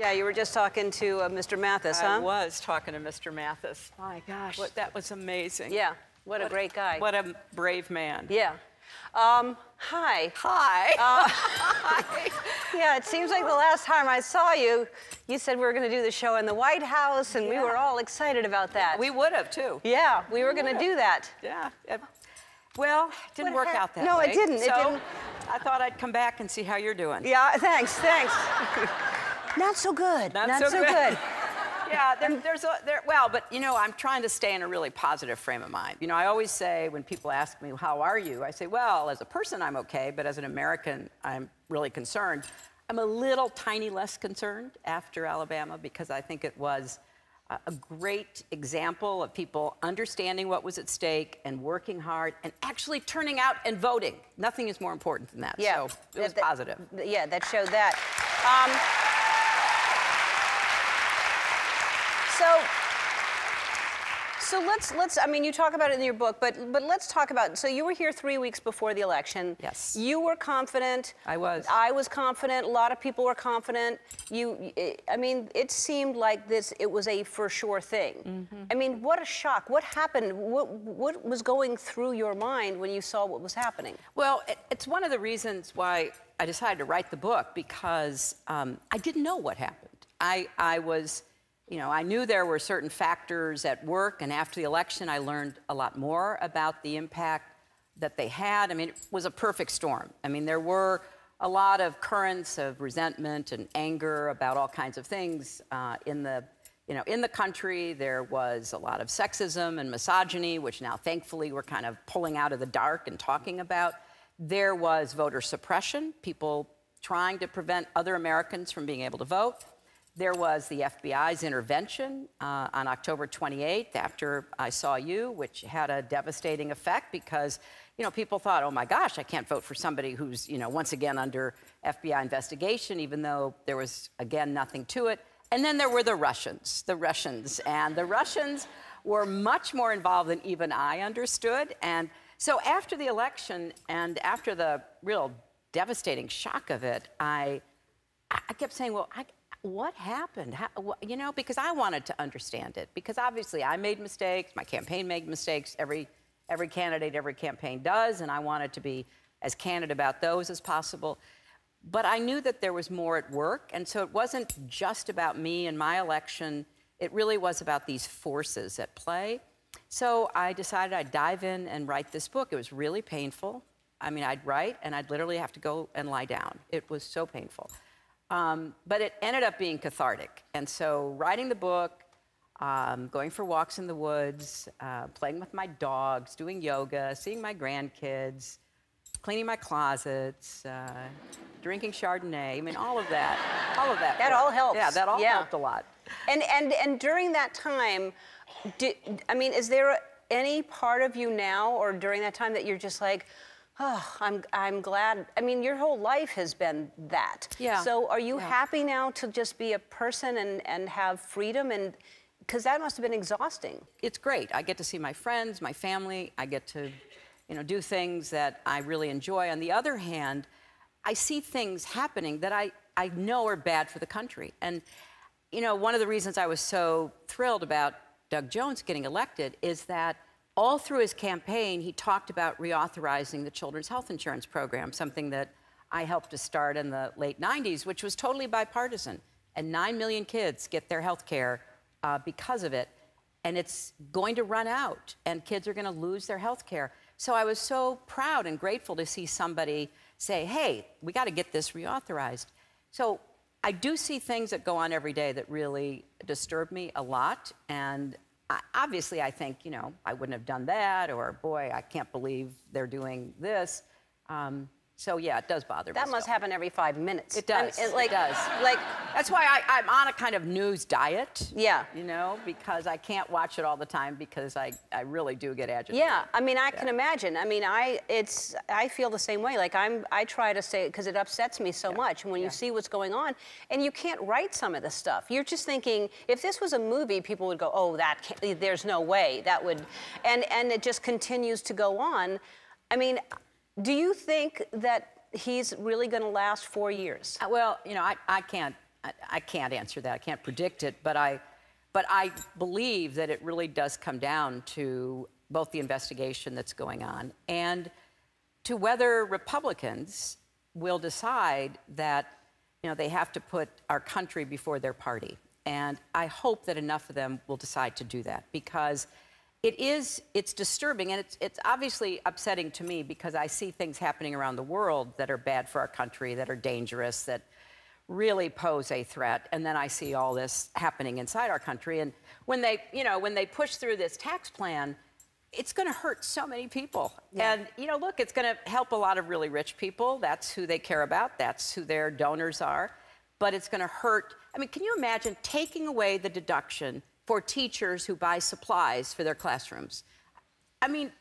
Yeah, you were just talking to uh, Mr. Mathis, huh? I was talking to Mr. Mathis. My gosh. What, that was amazing. Yeah, what, what a great guy. What a brave man. Yeah. Um, hi. Hi. Uh, hi. Yeah, it seems like the last time I saw you, you said we were going to do the show in the White House, and yeah. we were all excited about that. We would have, too. Yeah, we, we were going to do that. Yeah. Well, it didn't what work out that no, way. No, it didn't. So it didn't. I thought I'd come back and see how you're doing. Yeah, thanks, thanks. Not so good. Not, Not so, so, good. good. yeah, there, there's a, there, well, but you know, I'm trying to stay in a really positive frame of mind. You know, I always say when people ask me, how are you? I say, well, as a person, I'm okay, but as an American, I'm really concerned. I'm a little tiny less concerned after Alabama because I think it was a great example of people understanding what was at stake and working hard and actually turning out and voting. Nothing is more important than that. Yeah. So it was that, positive. Yeah, that showed that. Um, so, so let's let's. I mean, you talk about it in your book, but but let's talk about. So you were here three weeks before the election. Yes. You were confident. I was. I was confident. A lot of people were confident. You. I mean, it seemed like this. It was a for sure thing. Mm -hmm. I mean, what a shock. What happened? What what was going through your mind when you saw what was happening? Well, it, it's one of the reasons why I decided to write the book because um, I didn't know what happened. I I was you know, I knew there were certain factors at work, and after the election, I learned a lot more about the impact that they had. I mean, it was a perfect storm. I mean, there were a lot of currents of resentment and anger about all kinds of things uh, in the you know, in the country, there was a lot of sexism and misogyny, which now thankfully we're kind of pulling out of the dark and talking about. There was voter suppression, people trying to prevent other Americans from being able to vote. There was the FBI's intervention uh, on October 28th after I saw you, which had a devastating effect because, you know, people thought, oh my gosh, I can't vote for somebody who's, you know, once again under FBI investigation, even though there was, again, nothing to it. And then there were the Russians, the Russians. And the Russians were much more involved than even I understood. And so after the election and after the real devastating shock of it, I, I kept saying, well, I, what happened? How, you know, because I wanted to understand it. Because obviously I made mistakes, my campaign made mistakes, every, every candidate, every campaign does, and I wanted to be as candid about those as possible. But I knew that there was more at work, and so it wasn't just about me and my election. It really was about these forces at play. So I decided I'd dive in and write this book. It was really painful. I mean, I'd write and I'd literally have to go and lie down. It was so painful. Um, but it ended up being cathartic. And so writing the book, um, going for walks in the woods, uh, playing with my dogs, doing yoga, seeing my grandkids, cleaning my closets, uh, drinking Chardonnay. I mean, all of that, all of that. That all helps. Yeah, that all yeah. helped a lot. And and and during that time, did, I mean, is there any part of you now, or during that time, that you're just like, Oh, I'm, I'm glad. I mean, your whole life has been that. Yeah. So are you yeah. happy now to just be a person and, and have freedom? And because that must have been exhausting. It's great. I get to see my friends, my family. I get to, you know, do things that I really enjoy. On the other hand, I see things happening that I, I know are bad for the country. And, you know, one of the reasons I was so thrilled about Doug Jones getting elected is that all through his campaign, he talked about reauthorizing the Children's Health Insurance Program, something that I helped to start in the late 90s, which was totally bipartisan. And 9 million kids get their health care uh, because of it. And it's going to run out, and kids are going to lose their health care. So I was so proud and grateful to see somebody say, hey, we got to get this reauthorized. So I do see things that go on every day that really disturb me a lot. And obviously, I think, you know, I wouldn't have done that, or boy, I can't believe they're doing this. Um, so yeah, it does bother that me. That must still. happen every five minutes. It does. I mean, it, like, it does. Like that's why I, am on a kind of news diet. Yeah. You know, because I can't watch it all the time because I, I really do get agitated. Yeah. I mean, I yeah. can imagine. I mean, I it's I feel the same way. Like I'm I try to say because it upsets me so yeah. much when yeah. you see what's going on, and you can't write some of the stuff. You're just thinking if this was a movie, people would go, oh, that there's no way that would, and and it just continues to go on. I mean, do you think that he's really going to last four years? Uh, well, you know, I, I can't I, I can't answer that. I can't predict it, but I, but I believe that it really does come down to both the investigation that's going on and to whether Republicans will decide that you know they have to put our country before their party. And I hope that enough of them will decide to do that because it is it's disturbing and it's it's obviously upsetting to me because I see things happening around the world that are bad for our country, that are dangerous, that really pose a threat and then I see all this happening inside our country and when they, you know, when they push through this tax plan, it's going to hurt so many people. Yeah. And you know, look, it's going to help a lot of really rich people. That's who they care about. That's who their donors are. But it's going to hurt. I mean, can you imagine taking away the deduction for teachers who buy supplies for their classrooms? I mean,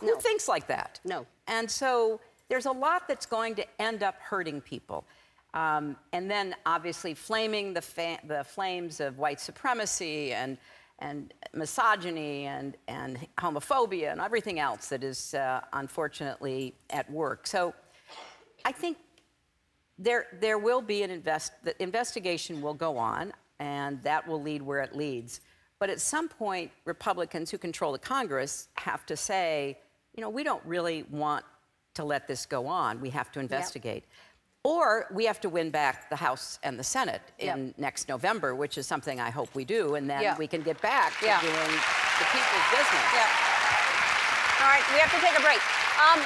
who No. thinks like that? No. And so there's a lot that's going to end up hurting people. Um, and then obviously flaming the, fa- the flames of white supremacy and, and misogyny and, and homophobia and everything else that is uh, unfortunately at work. So I think there, there will be an invest, the investigation will go on, and that will lead where it leads. But at some point, Republicans who control the Congress have to say, you know, we don't really want to let this go on. We have to investigate. Or we have to win back the House and the Senate in Yep. next November, which is something I hope we do, and then Yeah. we can get back to doing the people's business. All right, we have to take a break. Um,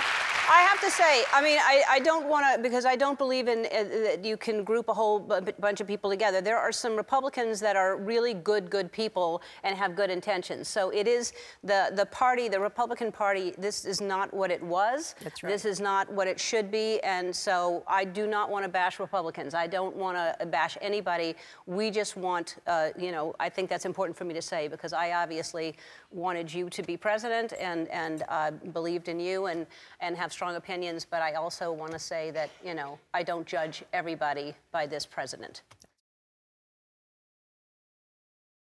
I have to say, I mean, I, I don't want to, because I don't believe in uh, that you can group a whole bu- bunch of people together. There are some Republicans that are really good, good people and have good intentions. So it is the, the party, the Republican Party, this is not what it was. That's right. This is not what it should be. And so I do not want to bash Republicans. I don't want to bash anybody. We just want, uh, you know, I think that's important for me to say because I obviously wanted you to be president and, and uh, believed in you and, and have strong opinions. But I also want to say that, you know, I don't judge everybody by this president.